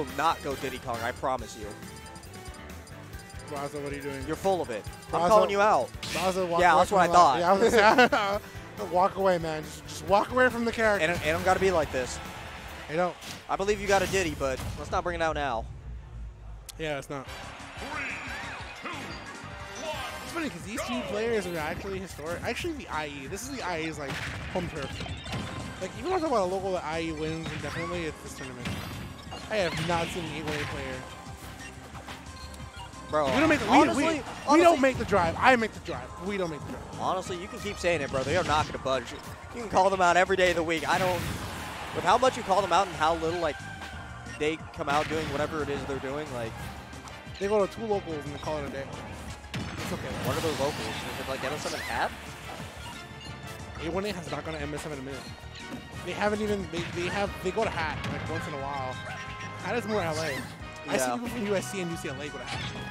will not go Diddy Kong. I promise you. Razo, what are you doing? You're full of it. I'm Raza- calling you out. Razo, walk Yeah, away that's what I the- thought. Yeah, I was gonna walk away, man. Just, just walk away from the character. And, and I'm got to be like this. I don't. I believe you got a Diddy, but let's not bring it out now. Yeah, it's not. It's funny because these two players are actually historic. Actually, the IE. This is the IE's like home turf. Like even when I talk about a local that IE wins indefinitely, it's this tournament. I have not seen an eight-way player. Bro, We don't make the, we, honestly, we, we honestly- don't make the drive. I make the drive. We don't make the drive. Honestly, you can keep saying it, bro. They are not going to budge. You can call them out every day of the week. I don't. With how much you call them out and how little like they come out doing whatever it is they're doing, like They go to two locals and they call it a day. It's okay. what are those locals? Is it like NS7 hat? A1A has not gone to MS7 in a minute. They haven't even. They, they have. They go to Hat like once in a while. Hat is more LA. I see people from USC and UCLA go to.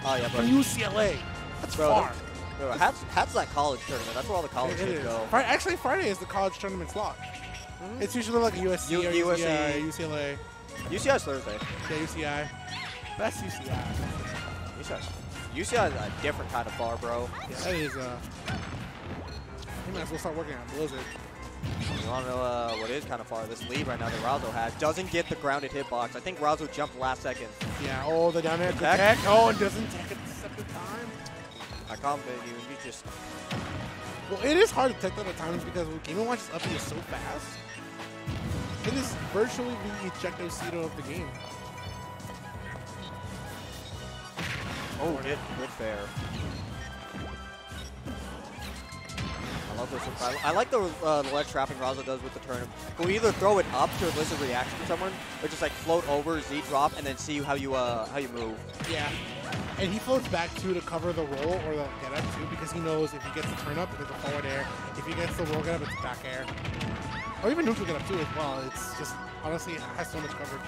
Oh yeah, From but UCLA. That's Bro, far. bro, hat's hat's that college tournament. That's where all the college It kids is. go. Fri- actually, Friday is the college tournament slot. Mhm. It's usually like USC U- or USC. yeah, UCLA. UCI's Thursday. Yeah, UCI. That's UCI. UCI's, UCI is a different kind of bar, bro. Yeah, that is. Uh, he might as well start working on Blizzard. You want to know uh, what is kind of far? This lead right now that Razo has doesn't get the grounded hitbox. I think Razo jumped last second. Yeah. Oh, the down. Good Tech? Oh, it doesn't take it the second time. I commented you. You just Well, it is hard to tech that at times because Game & up is so fast. It is virtually the ejectocito of the game. oh, good, good fair. Love this. I, I like the uh, the ledge trapping Razo does with the turn. We'll either throw it up to elicit a reaction from someone, or just like float over Z drop and then see how you uh how you move. Yeah. And he floats back too to cover the roll or the get up too because he knows if he gets the turn up, it's a forward air. If he gets the roll get up, it's back air. Or even neutral get up too as well. It's just honestly it has so much coverage.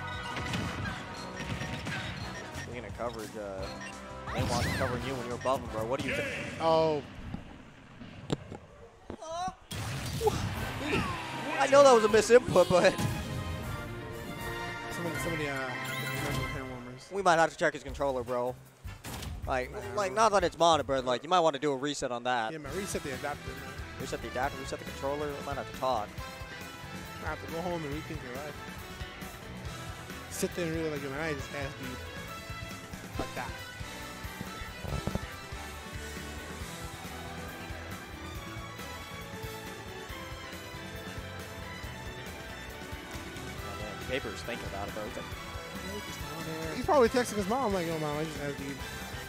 Speaking of coverage, uh, they want covering you when you're above them, bro. What do you think? Oh, I know that was a misinput, but somebody, somebody, uh, hand warmers. we might have to check his controller, bro. Like, like not that it's modded, but like you might want to do a reset on that. Yeah, man, reset the adapter. Man. Reset the adapter, reset the controller. We might have to talk. I have to go home and rethink your life. Sit there and really like, man, I just ass beat like that. Oh, Paper's thinking about it, bro. He's He's probably texting his mom like, yo, mom, I just ass beat.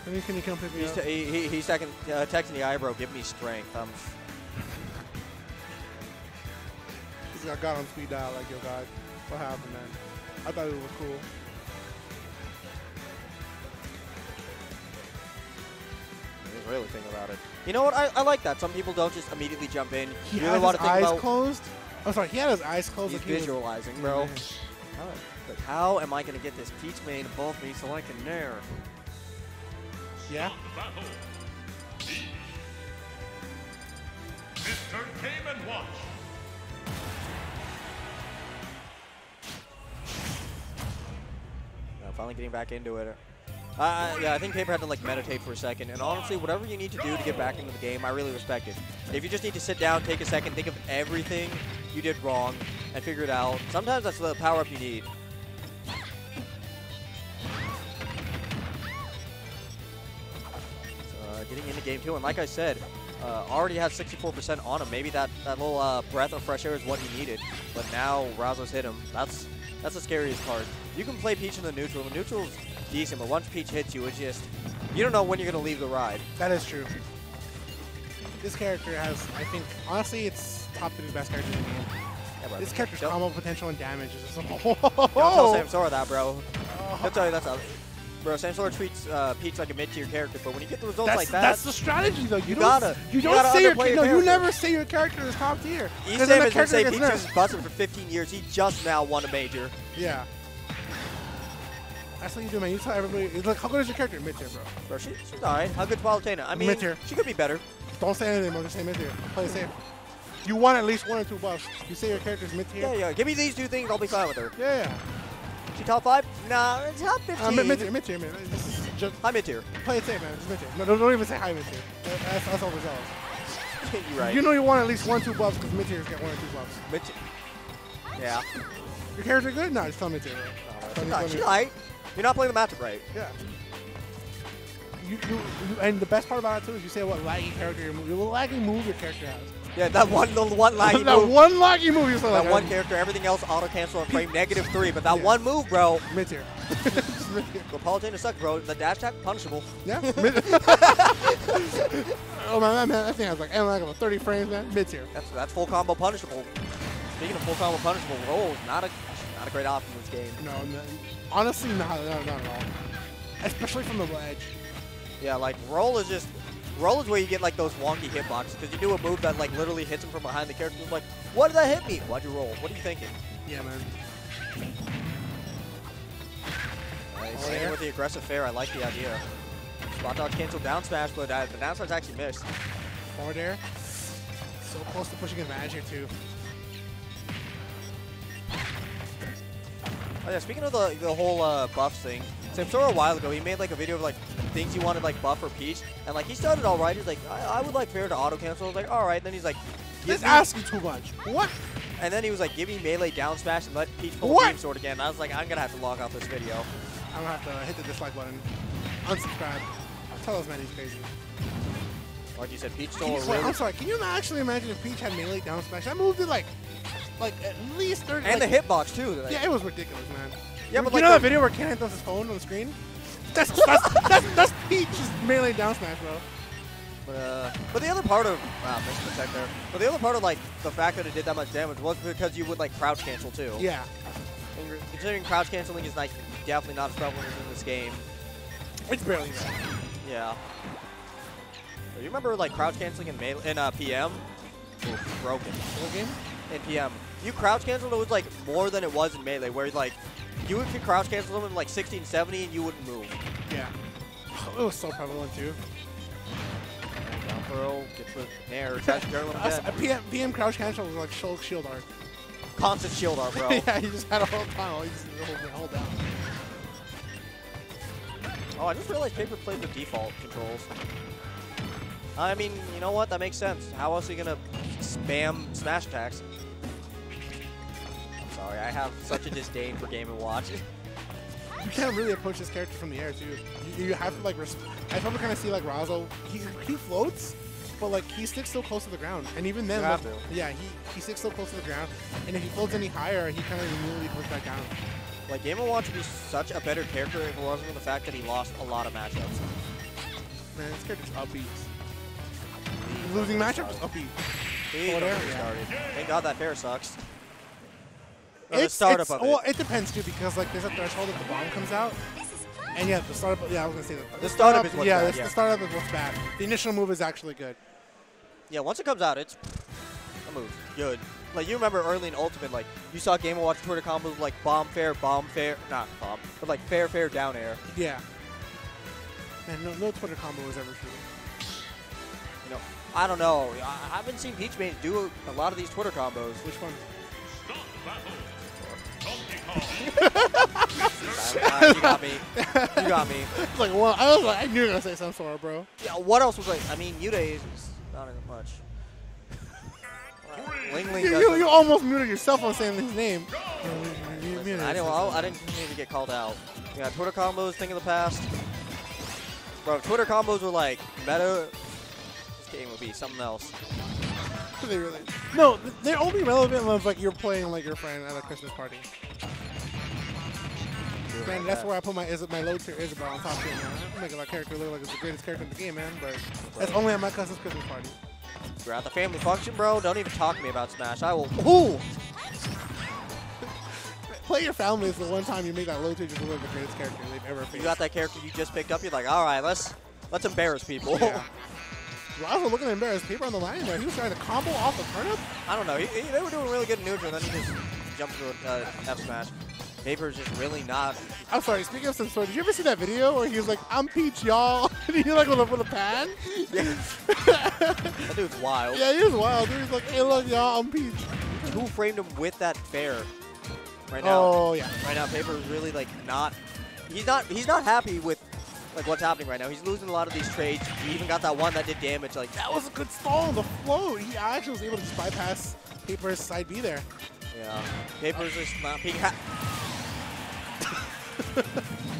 Can you, can you come pick me He's, up? t- he, he, he's second, uh, texting the eyebrow, give me strength. Um, He's got God on speed dial like, yo, God, what happened, man? I thought it was cool. he's really thinking about it. You know what? I, I like that. Some people don't just immediately jump in. He you had really his want to think eyes about. closed. Oh, sorry, he had his eyes closed. He's like he was- visualizing, bro. Man. How, like, how am I going to get this Peach main above me so I can nair? Yeah. Mr. Game and Watch. Finally getting back into it. Uh, yeah, I think Paper had to like meditate for a second. And honestly, whatever you need to do to get back into the game, I really respect it. If you just need to sit down, take a second, think of everything you did wrong, and figure it out, sometimes that's the power up you need. Uh, getting into game two, and like I said, uh, already has 64% on him. Maybe that, that little uh, breath of fresh air is what he needed. But now Razo's hit him. That's that's the scariest part. You can play Peach in the neutral. The neutral's decent, but once Peach hits you, it's just you don't know when you're gonna leave the ride. That is true. This character has, I think, honestly, it's top three best characters in the game. Yeah, bro. This character's combo potential and damage is just Don't tell Samsora that, bro. He'll tell you that's a bro. Samsora treats uh, Peach like a mid-tier character, but when you get the results That's, like that, that's the strategy, though. You, you don't, gotta- you you don't gotta say your, your no, you never say your character is top tier. Esam then the has been character saying gets Peach is busted for 15 years. He just now won a major. Yeah. That's what you do, man. You tell everybody. Like, how good is your character? Mid tier, bro. Bro, she, she's alright. How good's Palutena? I mean, Mid-tier. she could be better. Don't say anything, bro. Just say mid tier. Play safe. You want at least one or two buffs. You say your character's mid tier. Yeah, yeah. Give me these two things, I'll be fine with her. Yeah, yeah. She top five? Nah, top 15. Uh, mid, tier, mid tier, man. This is just High mid tier. play it safe, man. Just mid tier. No, don't, even say high mid tier. That- That's, that's overzealous. You're right. You know you want at least one, two buffs because mid tiers get one or two buffs. mid tier. Yeah. Your character good? No, just tell mid tier. She's Tell not, tell light. You're not playing the matchup right. Yeah. You, you, you, and the best part about it too is you say what laggy character your move, what laggy move your character has. Yeah, that one, the one laggy that move. one laggy move you that like, one character, everything else auto cancel and frame negative three, but that Yeah. one move, bro. Mid tier. Mid tier. The suck, bro. The dash attack punishable. Yeah. Oh man, man, that thing has like, and like about 30 frames, man. Mid tier. That's that's full combo punishable. Speaking of full combo punishable, roll is not a not a great option in this game. No, no honestly, not, no, not at all. Especially from the ledge. Yeah, like roll is just roll is where you get like those wonky hitboxes because you do a move that like literally hits him from behind the character. Like, what did that hit me? Why'd you roll? What are you thinking? Yeah, man. Nice. Oh, yeah? with the aggressive fair, I like the idea. Spot dodge cancel down smash, but the down smash actually missed. Forward air. So close to pushing advantage here too. Oh yeah, speaking of the the whole uh, buffs thing, Samsora a while ago he made like a video of like things he wanted like buff or Peach, and like he started all right. He's like, I, I would like fair to auto cancel. I was like, all right. Then he's like, This asking too much. What? and then he was like, give me melee down smash and let Peach pull What? beam sword again. I was like, I'm gonna have to log off this video. I'm gonna have to hit the dislike button. Unsubscribe. Tell us, man, he's crazy. Like you said, Peach stole you, a wait, i'm sorry. Can you not actually imagine if Peach had melee down smash? I moved it like, like at least 30. and like, the hitbox too. like- Yeah, it was ridiculous, man. Yeah, but you like know the- that video where Ken does his phone on the screen? That's that's that's, that's Peach's melee down smash, bro. But, uh, but the other part of wow, missed the tech there. But the other part of like the fact that it did that much damage was because you would like crouch cancel too. Yeah. And considering crouch canceling is like definitely not as prevalent in this game. It's barely there. Yeah. You remember like crouch canceling in melee, in uh, PM? Broken. Game? In PM, you crouch canceled it was like more than it was in melee, where like you would crouch cancel them in like 16, 70, and you wouldn't move. Yeah. It was so prevalent too. Down throw, gets the nair, tries to journal Us- again. a PM, PM crouch cancel was like shield, shield art. Constant shield art, bro. yeah, he just had a whole time. All he just hold, hold down. Oh, I just realized Paper plays the default controls. I mean, you know what? That makes sense. How else are you gonna spam smash attacks? I'm sorry, I have such a disdain for Game and Watch. You can't really approach this character from the air too. You, you have to like. Res- I probably kind of see like Razo. He he floats, but like he sticks so close to the ground. And even then, like, yeah, he he sticks so close to the ground. And if he floats any higher, he kind of immediately goes back down. Like Game and Watch would be such a better character if it wasn't for the fact that he lost a lot of matchups. Man, this character's upbeat. Losing matchup is upbeat. He Oh, don't there? get started. Thank God that fair sucks. Or the It's, startup it's, of well, it. it depends too because like there's a threshold if the bomb comes out. And yeah, the startup. Yeah, I was gonna say that. The startup is what's yeah, bad, yeah. the startup is what's bad. The initial move is actually good. Yeah, once it comes out, it's a move. Good. Like you remember early in Ultimate, like you saw Game and Watch Twitter combos like bomb fair, bomb fair, not bomb, but like fair fair down air. Yeah. Man, no, no Twitter combo was ever true. You know, I don't know. I I haven't seen Peach Mate do a lot of these Twitter combos. Which one? You got me. You got me. It's like, well, I was like, I knew you were gonna say Samsora, bro. Yeah, what else was like? I mean, Yude is not as much. Ling Ling You, you, you almost muted yourself on saying his name. You- you I didn't. yourself. I didn't need to get called out. Yeah, Twitter combos, thing of the past. Bro, Twitter combos were like meta. This game would be something else. They really. No, they're only relevant when like you're playing like your friend at a Christmas party. Man, that's where I put my my low tier Isabelle on top tier, man. I'm making that character look like it's the greatest character in the game, man. But that's only at my cousin's Christmas party. We're at the family function, bro. Don't even talk to me about Smash. I will. Ooh. Play your family is the one time you make that low tier just look like the greatest character they've ever faced. You got that character you just picked up. You're like, all right, let's let's embarrass people. Yeah. Razo looking to embarrass people on the line, but he was trying to combo off the turnip. I don't know. He, he- they were doing really good in neutral, and then he just jumped to a uh, F smash. Paper's just really not. I'm sorry, speaking of Samsora, did you ever see that video where he was like, I'm Peach, y'all? and he like with a, with a pan? That dude's wild. yeah, he was wild. Dude. He's like, hey, look, y'all, I'm Peach. Who framed him with that fair? right now. Oh yeah. Right now, Paper is really like not. He's not. He's not happy with like what's happening right now. He's losing a lot of these trades. He even got that one that did damage. Like That was a good stall. The float. He actually was able to just bypass Paper's side B there. yeah, Paper's just not being. Ha-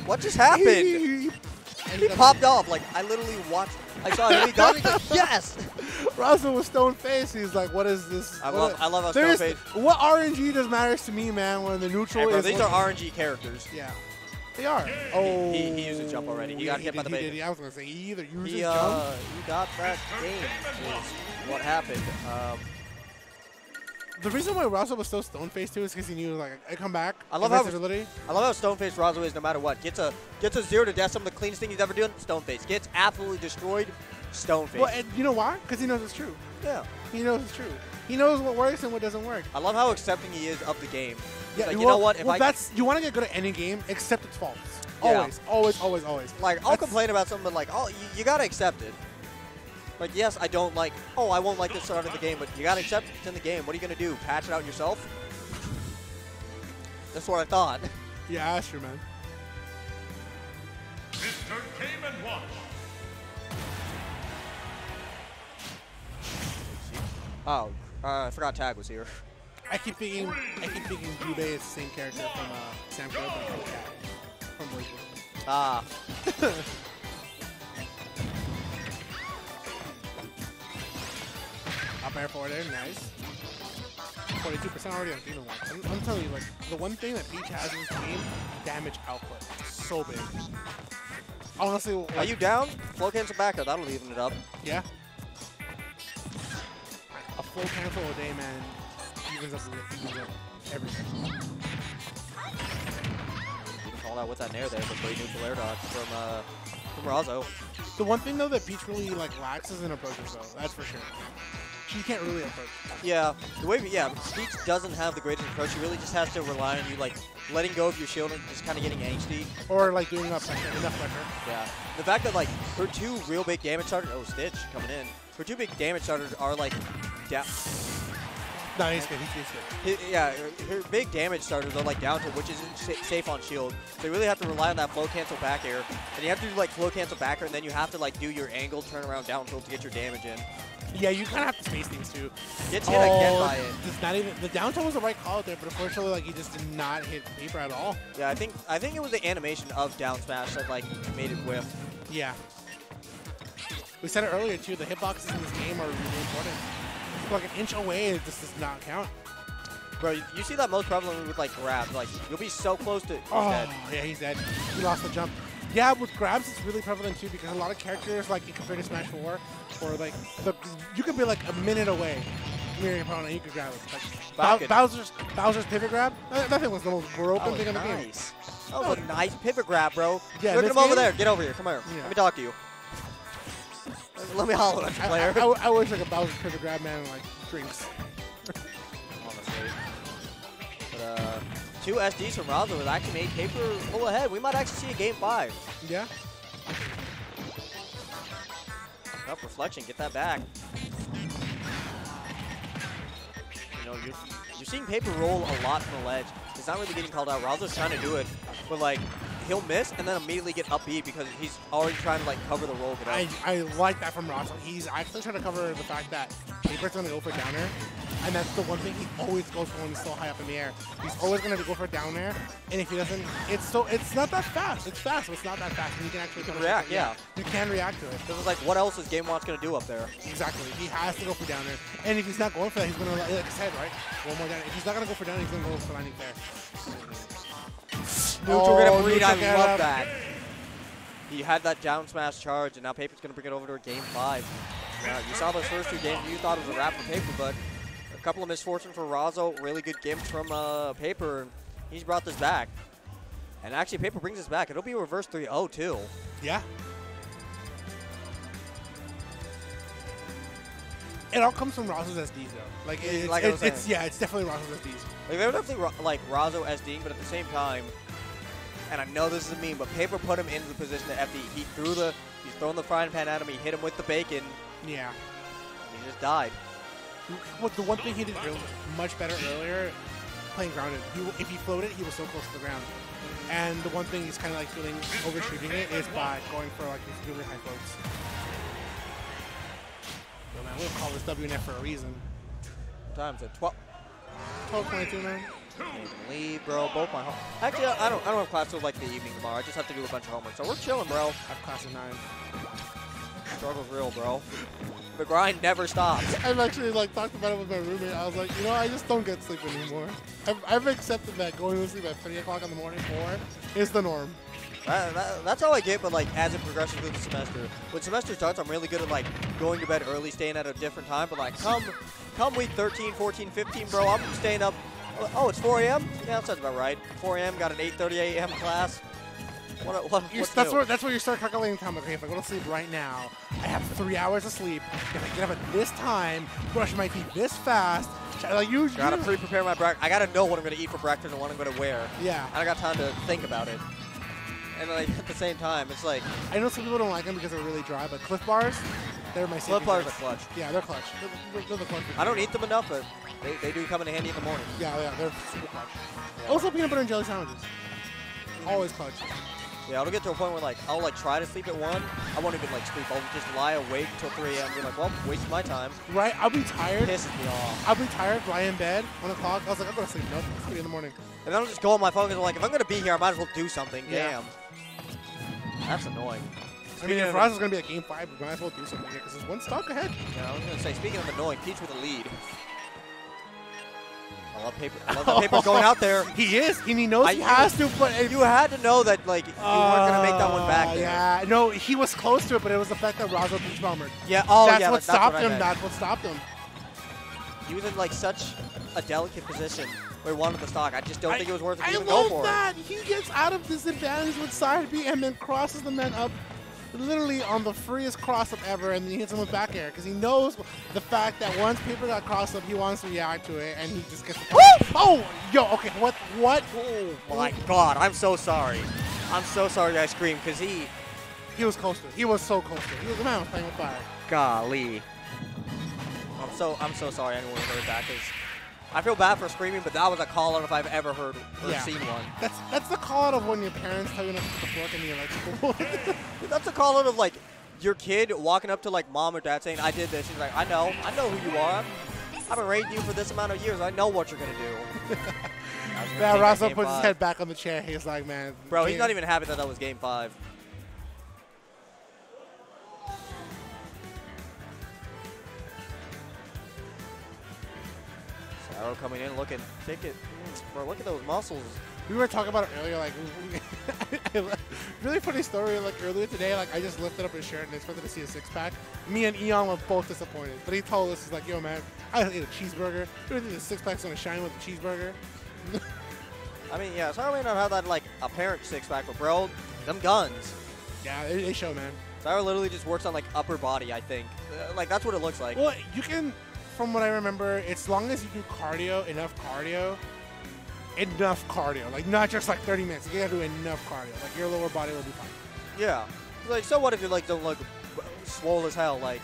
what just happened? and He popped off. Like I literally watched. I saw him. He done. He's like, yes. Russell was stone faced. He's like, "What is this?" I what love- is- I love how stone-faced- What RNG does matters to me, man? When the neutral Hey, bro, is these one- are RNG characters. Yeah, they are. Oh, He- he used his jump already. He got hit did, by the he bacon. did. I was gonna say he either used He, his jump. uh, he got that game. What happened. Um, The reason why Russell was so stone faced too is because he knew like I come back. I love how- invincibility. I love how Stoneface Razo is no matter what. Gets a gets a zero to death. Some of the cleanest thing he's ever done. Stoneface gets absolutely destroyed. Stoneface. Well, and you know why? Because he knows it's true. yeah. He knows it's true. He knows what works and what doesn't work. I love how accepting he is of the game. He's like, you know what? If well, I that's you want to get good at any game, accept its faults. Yeah. Always, always, always, always. like I'll That's- complain about something, but like, oh, you, you gotta accept it. Like, yes, I don't like. Oh, I won't like this start of the game, but you gotta accept it's in the game. What are you gonna do? Patch it out yourself? That's what I thought. Yeah, that's true, man. Mr. Game and Watch. Oh, uh, I forgot Tag was here. I keep thinking, I keep thinking Yubei is the same character from uh, Sam Crow, but from Cat, from BlazBlue. Ah, Up air forward there, nice. 42% already on Demon Watch. I'm, I'm telling you, like, the one thing that Peach has in this game, damage output. So big. Honestly, are you down? Float cancel back there. That'll even it up. Yeah. A full cancel a day, man, evens up, evens up everything. You can call out with that nair there, but great neutral air dodge from uh, from Razo. The one thing though that Peach really like lacks is an approaches though. That's for sure. She can't really approach. Yeah, the way, yeah, Peach doesn't have the greatest approach. He really just has to rely on you, like, letting go of your shield and just kind of getting angsty. Or like doing enough pressure, enough pressure. Yeah. The fact that, like, her two real big damage starters, oh, Stitch coming in. Her two big damage starters are, like, down. No, he's good. He's, he's good. Yeah, her, her big damage starters are, like, down to which isn't safe on shield. So you really have to rely on that float cancel back air. And you have to do, like, float cancel back air, and then you have to, like, do your angle, turn around down tilt to get your damage in. Yeah, you kind of have to space things too. Gets hit again Oh, by it. Just not even the downtown was the right call out there, but unfortunately, like he just did not hit paper at all. Yeah, I think I think it was the animation of down smash that like made it whiff. Yeah. We said it earlier too. The hitboxes in this game are really important. Like an inch away, it just does not count. Bro, you, see that most prevalent with like grabs. Like you'll be so close to he's Oh, dead. yeah, he's dead. He lost the jump. Yeah, with grabs, it's really prevalent too because a lot of characters, like you compare to Smash 4, or like the, you could be like a minute away from your opponent, and you could grab it. Like Bow- Bowser's Bowser's pivot grab. That, that thing was the most broken thing in the game. That was a oh. nice pivot grab, bro. Yeah, Look at him over there. Get over here. Come here. Yeah. Let me talk to you. Let me holler at you, I, player. I, I, I wish like a Bowser's pivot grab man in like drinks. Two SDs from Razo has actually made Paper pull ahead. We might actually see a game five. Yeah. Up reflection, get that back. You know, you're, you're seeing Paper roll a lot from the ledge. It's not really getting called out. Razo's trying to do it, but like he'll miss and then immediately get up B because he's already trying to like cover the roll. I, I like that from Russell. He's actually trying to cover the fact that Paper's going to go for downer. And that's the one thing he always goes for when he's so high up in the air. He's always going to go for down air. And if he doesn't, it's so it's not that fast. It's fast, but it's not that fast. And you can actually can punish react, yeah. You can react to it. This is like, what else is Game Watch gonna do up there? Exactly. He has to go for down air. And if he's not going for that, he's going to, like I said, right? One more down. If he's not going to go for down, he's going to go for landing there. Neutral Oh, gonna breed. I love up. that. He had that down smash charge, and now Paper's gonna bring it over to a game five. Uh, you saw those first two games, you thought it was a wrap for Paper, but couple of misfortune for Razo, really good games from uh, Paper, and he's brought this back. And actually, Paper brings this back. It'll be a reverse 3-0 too. Yeah. It all comes from Ross's SDs though. Like it's, Like it's, it's yeah, it's definitely Ross's SDs. Like they're definitely like Razo SDing, but at the same time, and I know this is a meme, but Paper put him into the position to FD. He threw the, he's throwing the frying pan at him. He hit him with the bacon. Yeah. And he just died. What the one thing he did much better earlier playing grounded. He, if he floated, he was so close to the ground. And the one thing he's kind of like feeling overshooting it is by going for like these really high floats. Yo, man, we'll call this WNF for a reason. Times at 12. 12 22, man. Lead, bro. Both my home. Actually, I don't. I don't have class till like the evening tomorrow. I just have to do a bunch of homework, so we're chilling, bro. I have class at 9. Struggle's real, bro. The grind never stops. I've actually like talked about it with my roommate. I was like, you know, I just don't get sleep anymore. I've, I've accepted that going to sleep at 3 o'clock in the morning, 4 is the norm. That, that, that's how I get, but like as it progresses through the semester. When semester starts, I'm really good at like going to bed early, staying at a different time. But like come, come week 13, 14, 15, bro, I'm staying up. Oh, it's 4 a.m. Yeah, that sounds about right. 4 a.m. Got an 8:30 a.m. class. What? What? You're, that's where that's where you start calculating time. Okay, if I go to sleep right now, I have three hours of sleep. If I get up at this time, brush my teeth this fast, like you, Gotta pre-prepare my breakfast. I gotta know what I'm gonna eat for breakfast and what I'm gonna wear. yeah. I don't got time to think about it. And like at the same time, it's like I know some people don't like them because they're really dry, but Cliff Bars, they're my Cliff bars are clutch. Yeah, they're clutch. They're, they're, the clutch. I don't eat them enough, but they, they do come in handy in the morning. Yeah, yeah, they're super clutch. Also, peanut butter and jelly sandwiches. Always clutch. Yeah, it'll get to a point where like I'll like try to sleep at one. I won't even like sleep. I'll just lie awake until 3 a.m. Be like, well, wasting my time. Right? I'll be tired. Pisses me off. I'll be tired, lie in bed, one o'clock. I was like, I'm gonna sleep. Nope, it's three in the morning. And then I'll just go on my phone and I'm like, if I'm gonna be here, I might as well do something. Yeah. Damn. That's annoying. I mean, for us, it's gonna be a game five. We might as well do something here because there's one stock ahead. Yeah, I was gonna say, speaking of annoying, Peach with a lead. I love paper. I love paper going out there. He is, and he knows I- he has to. But if You had to know that like you weren't gonna make that one back. Uh, There. Yeah, no, he was close to it, but it was the fact that Razo beach bombered. Yeah. Oh that's yeah. what that- stopped that's what I him. That's what stopped him. He was in like such a delicate position where he wanted the stock. I just don't think it was worth it I love that. He gets out of disadvantage with side B and then crosses the man up literally on the freest cross up ever and he hits him with back air because he knows the fact that once paper got crossed up, he wants to react to it and he just gets the Oh, yo, okay, what, what? Oh my god, I'm so sorry. I'm so sorry I screamed because he, He was close to. He was so close to it. He was, the man was playing with fire. golly. I'm so I'm so sorry anyone heard that because I feel bad for screaming, but that was a call out if I've ever heard or Yeah. seen one. That's that's the call out of when your parents tell you not to put the fork in the electrical board. That's a call out of like your kid walking up to like mom or dad saying, "I did this." He's like, "I know, I know who you are. I've been raising you for this amount of years. I know what you're gonna do." I was gonna now take that Russell game puts his head back on the chair. He's like, man. Bro, he's not even happy that that was game five. Saro coming in, looking, ticket. Mm, Bro, look at those muscles. We were talking about it earlier, like really funny story. Like earlier today, like I just lifted up his shirt and expected to see a six pack. Me and Eon were both disappointed, but he told us he's like, "Yo, man, I ate a cheeseburger. You don't think the six pack's gonna shine with a cheeseburger?" I mean, yeah, Saro may not have that like apparent six pack, but bro, them guns. Yeah, they, they show, man. Saro literally just works on like upper body, I think. Uh, like that's what it looks like. Well, you can, from what I remember, as long as you do cardio, enough cardio, enough cardio, like not just like 30 minutes. You gotta do enough cardio. Like your lower body will be fine. Yeah. Like, so what if you like don't look swole as hell? Like,